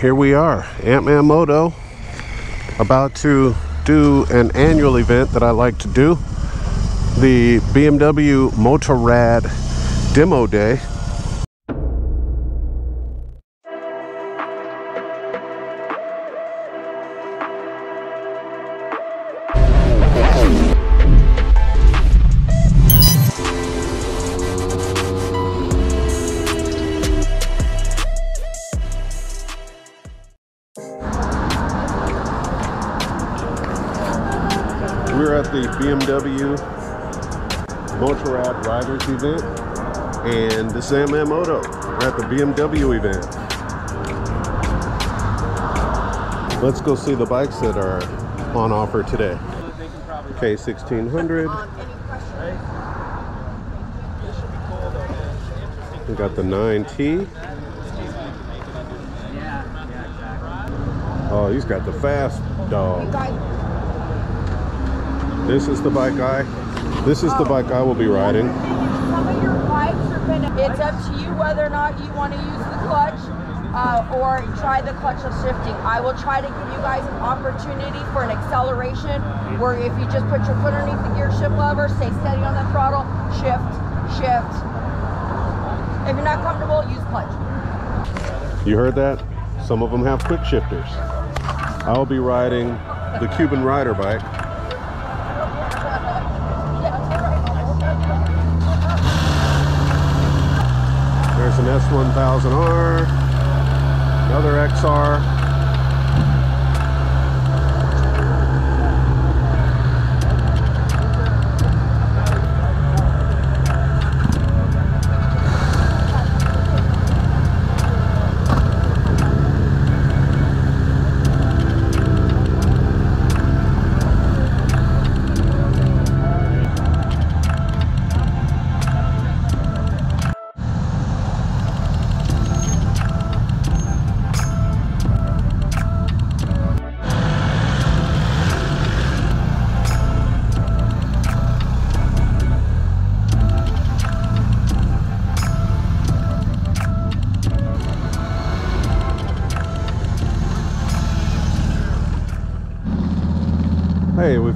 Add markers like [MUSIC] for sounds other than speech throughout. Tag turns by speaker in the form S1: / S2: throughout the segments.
S1: Here we are, Ant-Man Moto, about to do an annual event that I like to do, the BMW Motorrad Demo Day. BMW Motorrad Riders event, and the Ant-Man Moto. We're at the BMW event. Let's go see the bikes that are on offer today. K1600. We got the 9T. Oh, he's got the fast dog. This is the bike I. This is the bike I will be riding.
S2: Some of your bikes are gonna. It's up to you whether or not you want to use the clutch uh, or try the clutchless shifting. I will try to give you guys an opportunity for an acceleration where if you just put your foot underneath the gear shift lever, stay steady on the throttle, shift, shift. If you're not comfortable, use clutch.
S1: You heard that? Some of them have quick shifters. I'll be riding the Cuban Rider bike. There's an S1000R, another XR.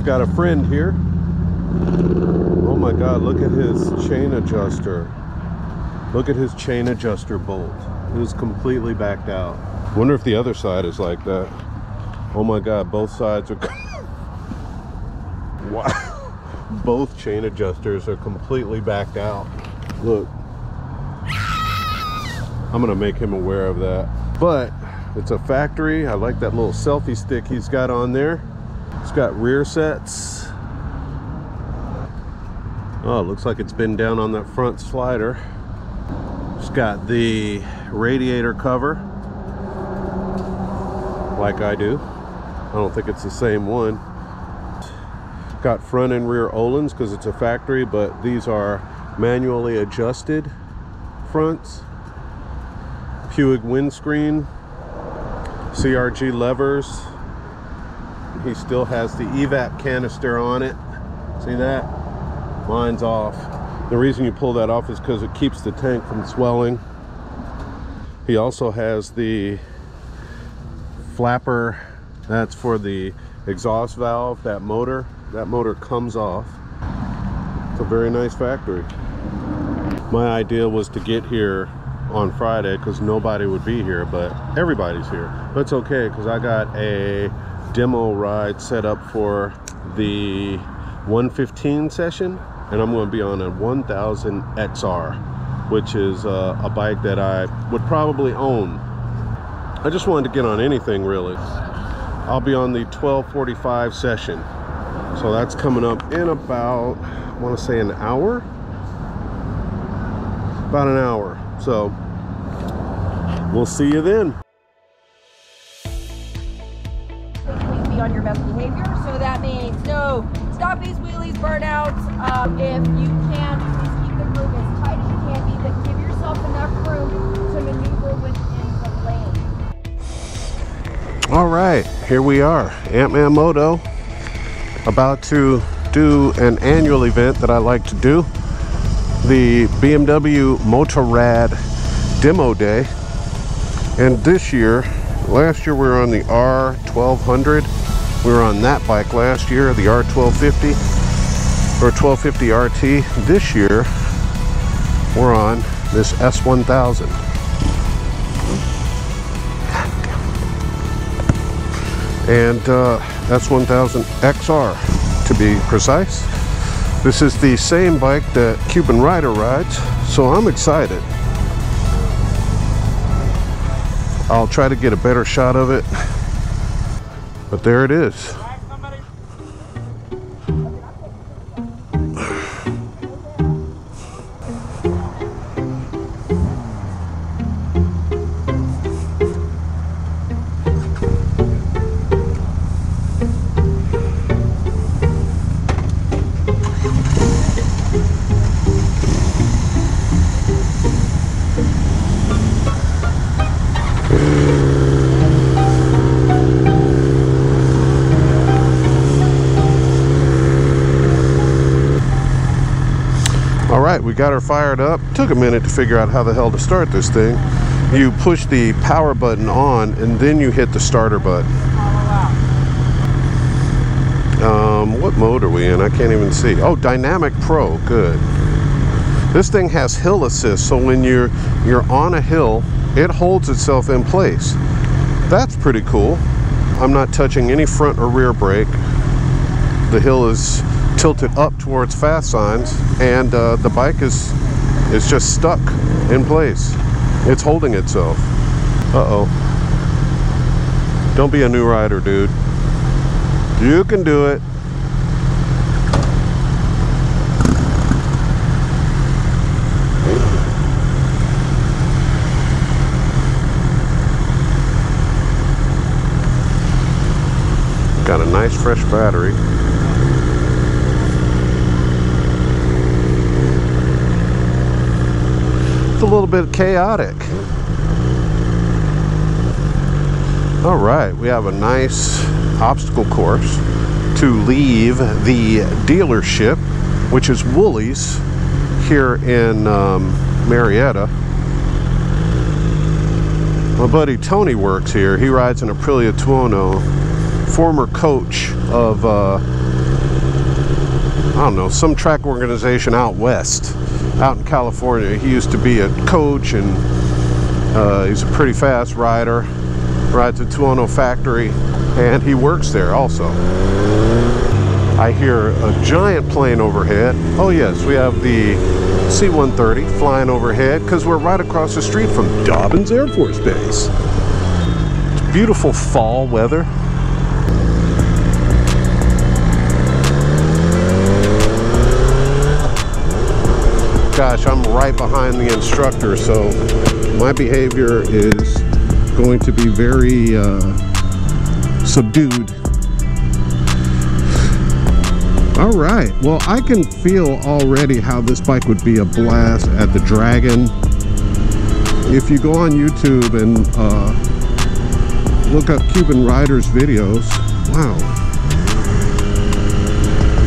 S1: Got a friend here. Oh my God, look at his chain adjuster. Look at his chain adjuster bolt. It is completely backed out. Wonder if the other side is like that. Oh my God, both sides are. [LAUGHS] wow. Both chain adjusters are completely backed out. Look. I'm gonna make him aware of that. But it's a factory. I like that little selfie stick he's got on there. It's got rear sets. Oh, it looks like it's been down on that front slider. It's got the radiator cover, like I do. I don't think it's the same one. Got front and rear Öhlins because it's a factory, but these are manually adjusted fronts. Puig windscreen, CRG levers, he still has the evap canister on it. See that? Mine's off. The reason you pull that off is because it keeps the tank from swelling. He also has the flapper. That's for the exhaust valve that motor. That motor comes off. It's a very nice factory. My idea was to get here on Friday because nobody would be here but everybody's here. But it's okay because I got a demo ride set up for the 115 session and I'm going to be on a 1000 XR which is uh, a bike that I would probably own. I just wanted to get on anything really. I'll be on the 1245 session. So that's coming up in about I want to say an hour? About an hour. So we'll see you then
S2: best behavior. So that means no stoppies, wheelies, burnouts. Um, if you can, keep the as tight as you can be, but give yourself enough room to maneuver within the lane.
S1: all right here we are ant-man moto about to do an annual event that i like to do the bmw motorrad demo day and this year Last year we were on the R1200. We were on that bike last year, the R1250 or 1250 RT. This year we're on this S1000. And uh, S1000 XR to be precise. This is the same bike that Cuban Rider rides, so I'm excited. I'll try to get a better shot of it. But there it is. All right, we got her fired up. Took a minute to figure out how the hell to start this thing. You push the power button on and then you hit the starter button. Um, what mode are we in? I can't even see. Oh, Dynamic Pro, good. This thing has hill assist, so when you're you're on a hill, it holds itself in place. That's pretty cool. I'm not touching any front or rear brake. The hill is tilted up towards fast signs and uh, the bike is is just stuck in place. It's holding itself. Uh-oh. Don't be a new rider dude. You can do it. Got a nice fresh battery a little bit chaotic. All right, we have a nice obstacle course to leave the dealership, which is Woolies here in um, Marietta. My buddy Tony works here. He rides an Aprilia Tuono, former coach of, uh, I don't know, some track organization out west out in California. He used to be a coach and uh, he's a pretty fast rider. Rides a Tuono factory and he works there also. I hear a giant plane overhead. Oh yes, we have the C-130 flying overhead because we're right across the street from Dobbins Air Force Base. It's beautiful fall weather. Gosh, I'm right behind the instructor, so my behavior is going to be very uh, subdued. All right, well, I can feel already how this bike would be a blast at the Dragon. If you go on YouTube and uh, look up Cuban Riders videos, wow,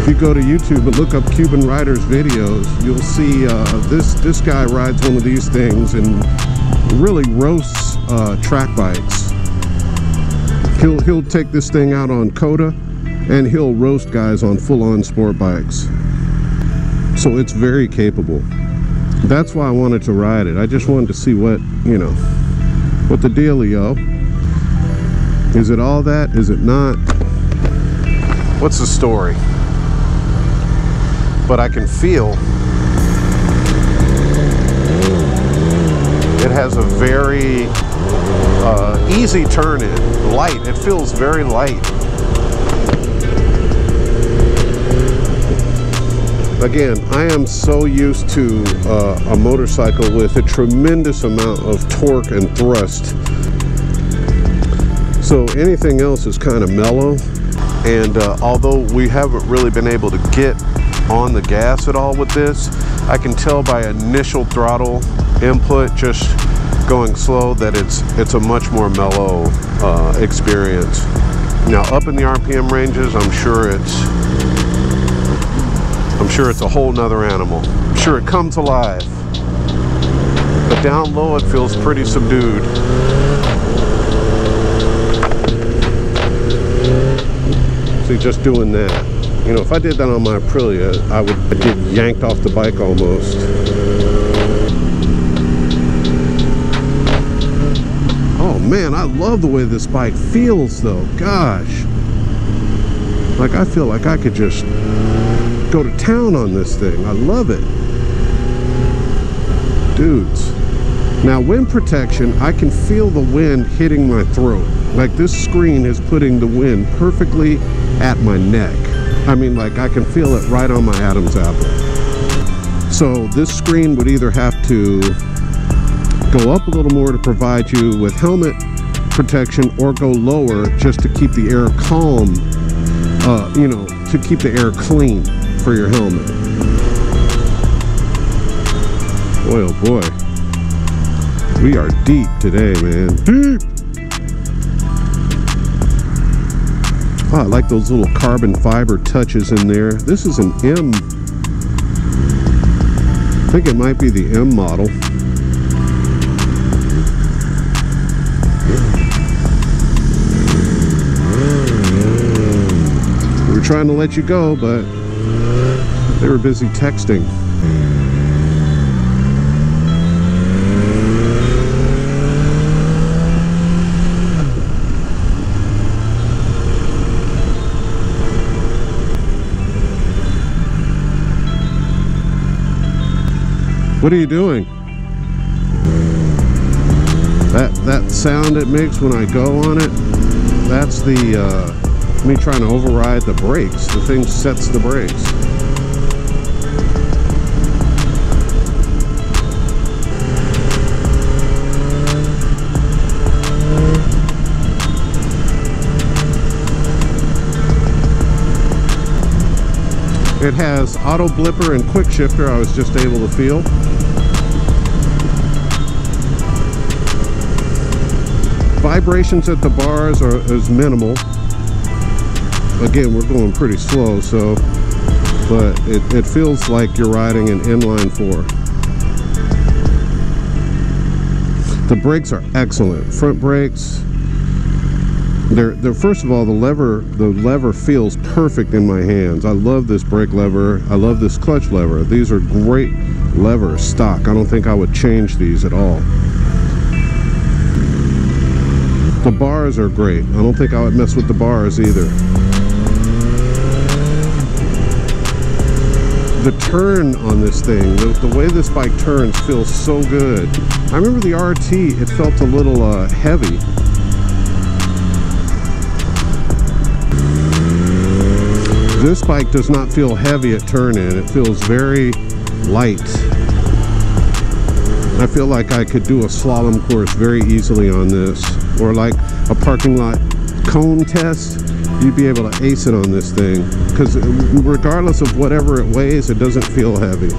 S1: you go to YouTube and look up Cuban Riders videos, you'll see uh, this this guy rides one of these things and really roasts uh, track bikes. He'll he'll take this thing out on COTA and he'll roast guys on full-on sport bikes. So it's very capable. That's why I wanted to ride it. I just wanted to see what you know what the dealio. Is it all that? Is it not? What's the story? But I can feel it has a very uh, easy turn in, light. It feels very light. Again, I am so used to uh, a motorcycle with a tremendous amount of torque and thrust. So anything else is kind of mellow. And uh, although we haven't really been able to get on the gas at all with this. I can tell by initial throttle input just going slow that it's it's a much more mellow uh, experience. Now up in the RPM ranges, I'm sure it's I'm sure it's a whole nother animal. I'm sure it comes alive. But down low it feels pretty subdued. See, just doing that. You know, if I did that on my Aprilia, I would get yanked off the bike almost. Oh man, I love the way this bike feels though. Gosh. Like I feel like I could just go to town on this thing. I love it. Dudes. Now wind protection, I can feel the wind hitting my throat. Like this screen is putting the wind perfectly at my neck. I mean like I can feel it right on my Adam's apple. So this screen would either have to go up a little more to provide you with helmet protection or go lower just to keep the air calm, uh, you know, to keep the air clean for your helmet. Boy, oh boy. We are deep today, man. Deep! Oh, I like those little carbon fiber touches in there. This is an M. I think it might be the M model. We were trying to let you go, but they were busy texting. What are you doing? That that sound it makes when I go on it, that's the uh, me trying to override the brakes. The thing sets the brakes. It has auto blipper and quick shifter I was just able to feel. Vibrations at the bars are is minimal. Again, we're going pretty slow, so but it, it feels like you're riding an inline four. The brakes are excellent. Front brakes, they're, they're first of all the lever the lever feels perfect in my hands. I love this brake lever. I love this clutch lever. These are great levers stock. I don't think i would change these at all. The bars are great. I don't think i would mess with the bars either. The turn on this thing the, the way this bike turns feels so good. I remember the rt it felt a little uh, heavy This bike does not feel heavy at turn in. It feels very light. I feel like I could do a slalom course very easily on this. Or like a parking lot cone test, you'd be able to ace it on this thing. Because regardless of whatever it weighs, it doesn't feel heavy.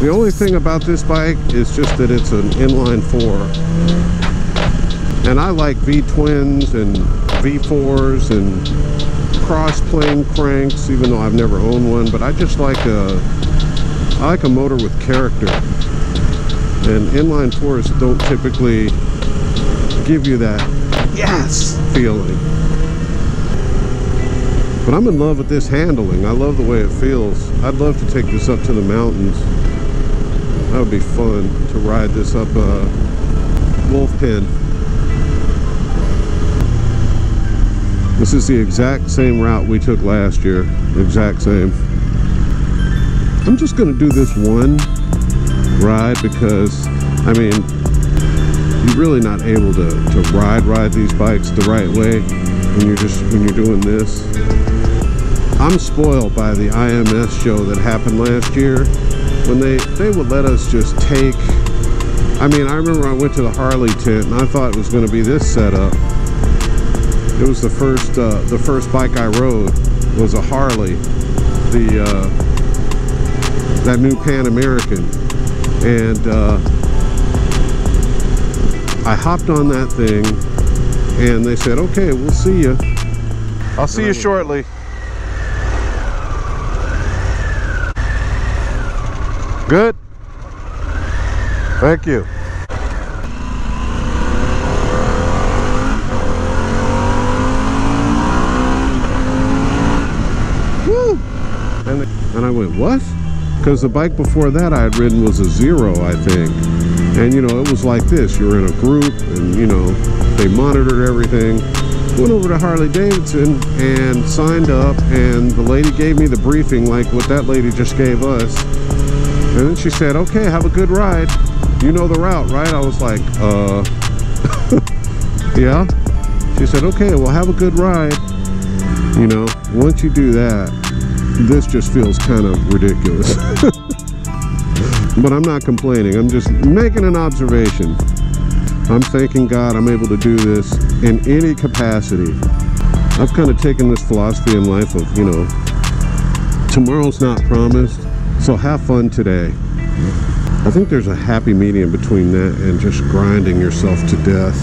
S1: The only thing about this bike is just that it's an inline four. And I like V-twins and V4s and cross-plane cranks, even though I've never owned one, but I just like a, I like a motor with character. And inline fours don't typically give you that yes feeling. But I'm in love with this handling. I love the way it feels. I'd love to take this up to the mountains. That would be fun to ride this up uh, Wolf Pen. This is the exact same route we took last year. Exact same. I'm just going to do this one ride because, I mean, you're really not able to, to ride ride these bikes the right way when you're just when you're doing this. I'm spoiled by the IMS show that happened last year when they they would let us just take I mean I remember I went to the Harley tent and I thought it was going to be this setup. It was the first uh, the first bike I rode was a Harley the uh, that new Pan American. And uh, I hopped on that thing and they said okay we'll see you I'll see you shortly Good. Thank you. Woo! And, and I went, what? Because the bike before that I had ridden was a zero, I think. And you know, it was like this. You're in a group and you know, they monitored everything. Went over to Harley Davidson and signed up and the lady gave me the briefing like what that lady just gave us and then she said, okay, have a good ride. You know the route, right? I was like, uh, [LAUGHS] yeah. She said, okay, well, have a good ride. You know, once you do that, this just feels kind of ridiculous. [LAUGHS] but I'm not complaining. I'm just making an observation. I'm thanking God I'm able to do this in any capacity. I've kind of taken this philosophy in life of, you know, tomorrow's not promised, so have fun today. I think there's a happy medium between that and just grinding yourself to death.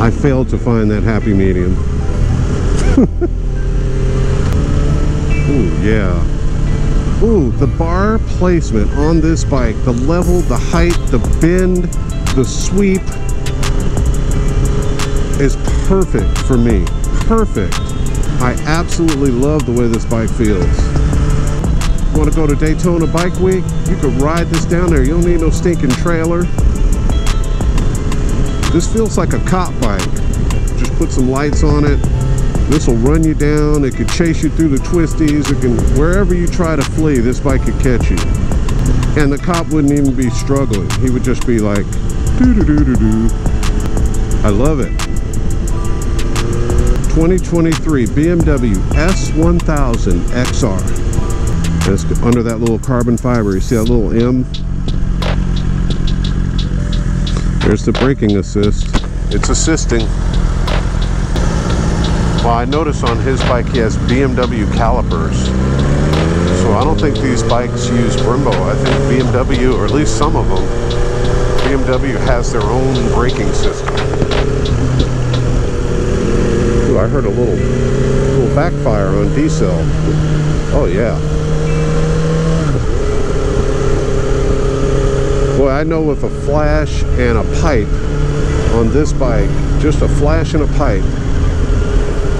S1: I failed to find that happy medium. [LAUGHS] Ooh, yeah. Ooh, the bar placement on this bike, the level, the height, the bend, the sweep is perfect for me. Perfect. I absolutely love the way this bike feels. Want to go to Daytona Bike Week? You could ride this down there. You don't need no stinking trailer. This feels like a cop bike. Just put some lights on it. This will run you down. It could chase you through the twisties. It can, wherever you try to flee, this bike could catch you. And the cop wouldn't even be struggling. He would just be like, doo doo doo doo doo. I love it. 2023 BMW S1000 XR. That's under that little carbon fiber. You see that little M? There's the braking assist. It's assisting. Well, I notice on his bike he has BMW calipers. So I don't think these bikes use Brembo. I think BMW, or at least some of them, BMW has their own braking system. I heard a little, little backfire on decel. Oh yeah. Boy, I know with a flash and a pipe on this bike, just a flash and a pipe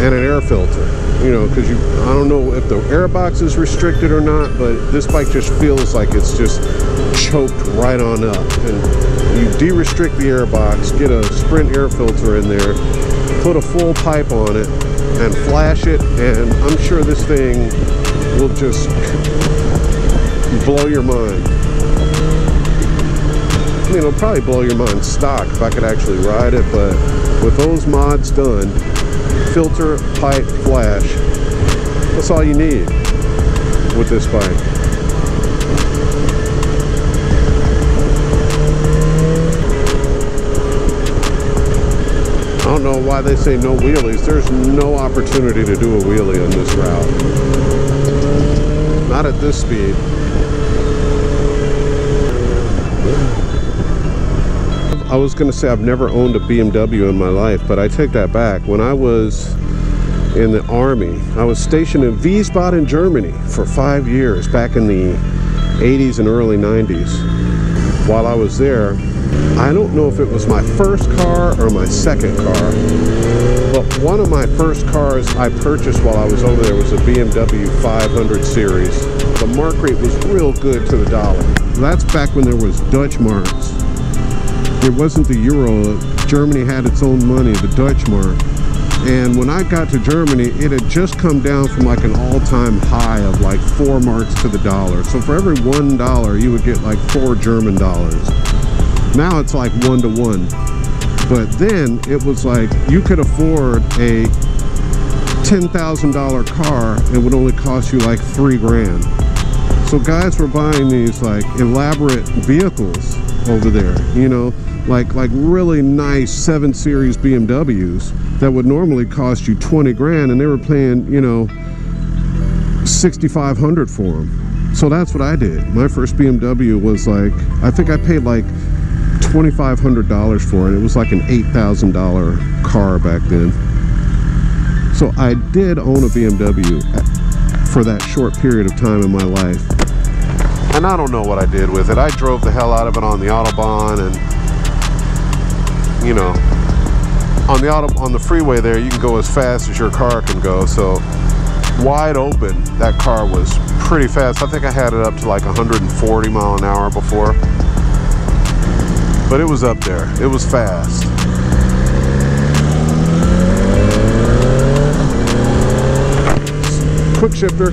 S1: and an air filter, you know, because you, I don't know if the air box is restricted or not, but this bike just feels like it's just choked right on up. And you de-restrict the air box, get a Sprint air filter in there, put a full pipe on it, and flash it, and I'm sure this thing will just blow your mind. I mean, it'll probably blow your mind stock if I could actually ride it, but with those mods done, filter, pipe, flash, that's all you need with this bike. Don't know why they say no wheelies. There's no opportunity to do a wheelie on this route. Not at this speed. I was going to say I've never owned a BMW in my life, but I take that back. When I was in the army, I was stationed in Wiesbaden, Germany for five years back in the 80s and early 90s. While I was there, I don't know if it was my first car or my second car, but one of my first cars I purchased while I was over there was a BMW 500 series. The mark rate was real good to the dollar. That's back when there was Dutch marks it wasn't the euro. Germany had its own money, the Dutch mark. And when I got to Germany, it had just come down from like an all-time high of like four marks to the dollar. So for every one dollar, you would get like four German dollars. Now it's like one to one. But then it was like you could afford a $10,000 car and would only cost you like three grand. So guys were buying these like elaborate vehicles over there, you know, like like really nice 7 Series BMWs that would normally cost you 20 grand and they were paying, you know, 6500 for them. So that's what I did. My first BMW was like, I think I paid like $2,500 for it. It was like an $8,000 car back then. So I did own a BMW for that short period of time in my life. And I don't know what I did with it. I drove the hell out of it on the Autobahn and, you know, on the auto on the freeway there, you can go as fast as your car can go. So wide open, that car was pretty fast. I think I had it up to like 140 mile an hour before, but it was up there. It was fast. Quick shifter.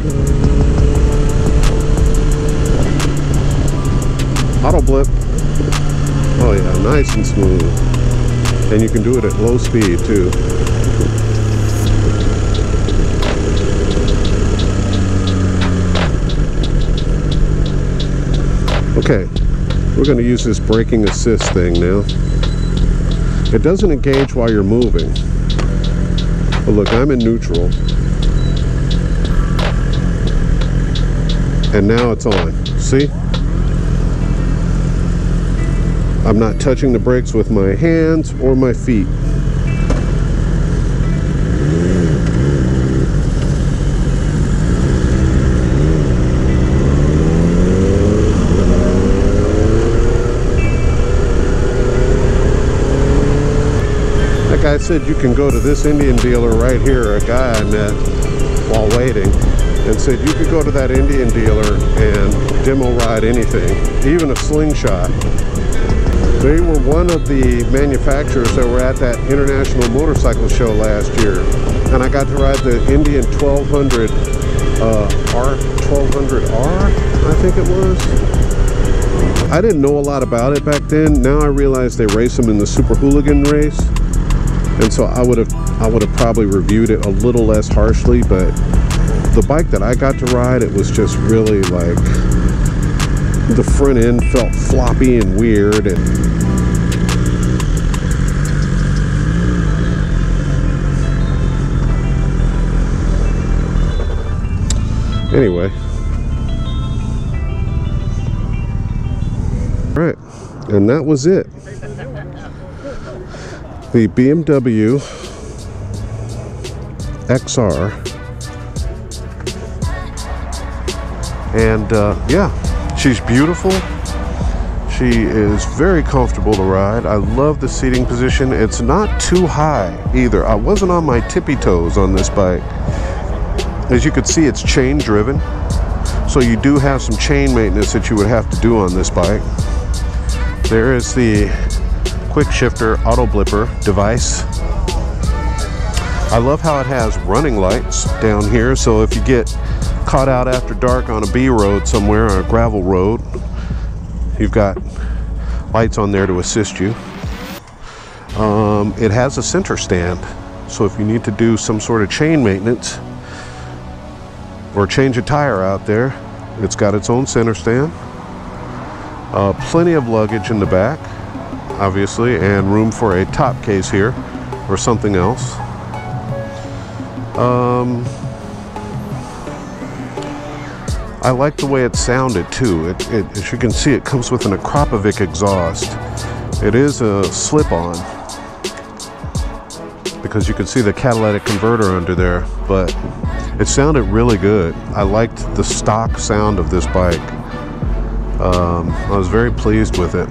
S1: Auto blip. Oh yeah, nice and smooth. And you can do it at low speed too. Okay, we're going to use this braking assist thing now. It doesn't engage while you're moving. But look, I'm in neutral. And now it's on. See? I'm not touching the brakes with my hands or my feet. Like I said, you can go to this Indian dealer right here, a guy I met while waiting, and said you could go to that Indian dealer and demo ride anything, even a slingshot. They were one of the manufacturers that were at that International Motorcycle Show last year. And I got to ride the Indian 1200 uh, R, 1200R, I think it was. I didn't know a lot about it back then. Now I realize they race them in the Super Hooligan race. And so I would have I would have probably reviewed it a little less harshly, but the bike that I got to ride, it was just really like the front end felt floppy and weird and anyway. All right. And that was it the BMW XR and uh, yeah She's beautiful. She is very comfortable to ride. I love the seating position. It's not too high either. I wasn't on my tippy toes on this bike. As you can see, it's chain driven. So you do have some chain maintenance that you would have to do on this bike. There is the quick shifter auto blipper device. I love how it has running lights down here. So if you get caught out after dark on a B road somewhere on a gravel road, you've got lights on there to assist you. Um, it has a center stand, so if you need to do some sort of chain maintenance or change a tire out there, it's got its own center stand. Uh, plenty of luggage in the back, obviously, and room for a top case here or something else. Um, I like the way it sounded too. It, it, as you can see, it comes with an Akrapovic exhaust. It is a slip-on because you can see the catalytic converter under there, but it sounded really good. I liked the stock sound of this bike. Um, I was very pleased with it.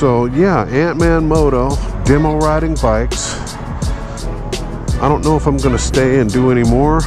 S1: So yeah, Ant-Man Moto, demo riding bikes. I don't know if I'm gonna stay and do any more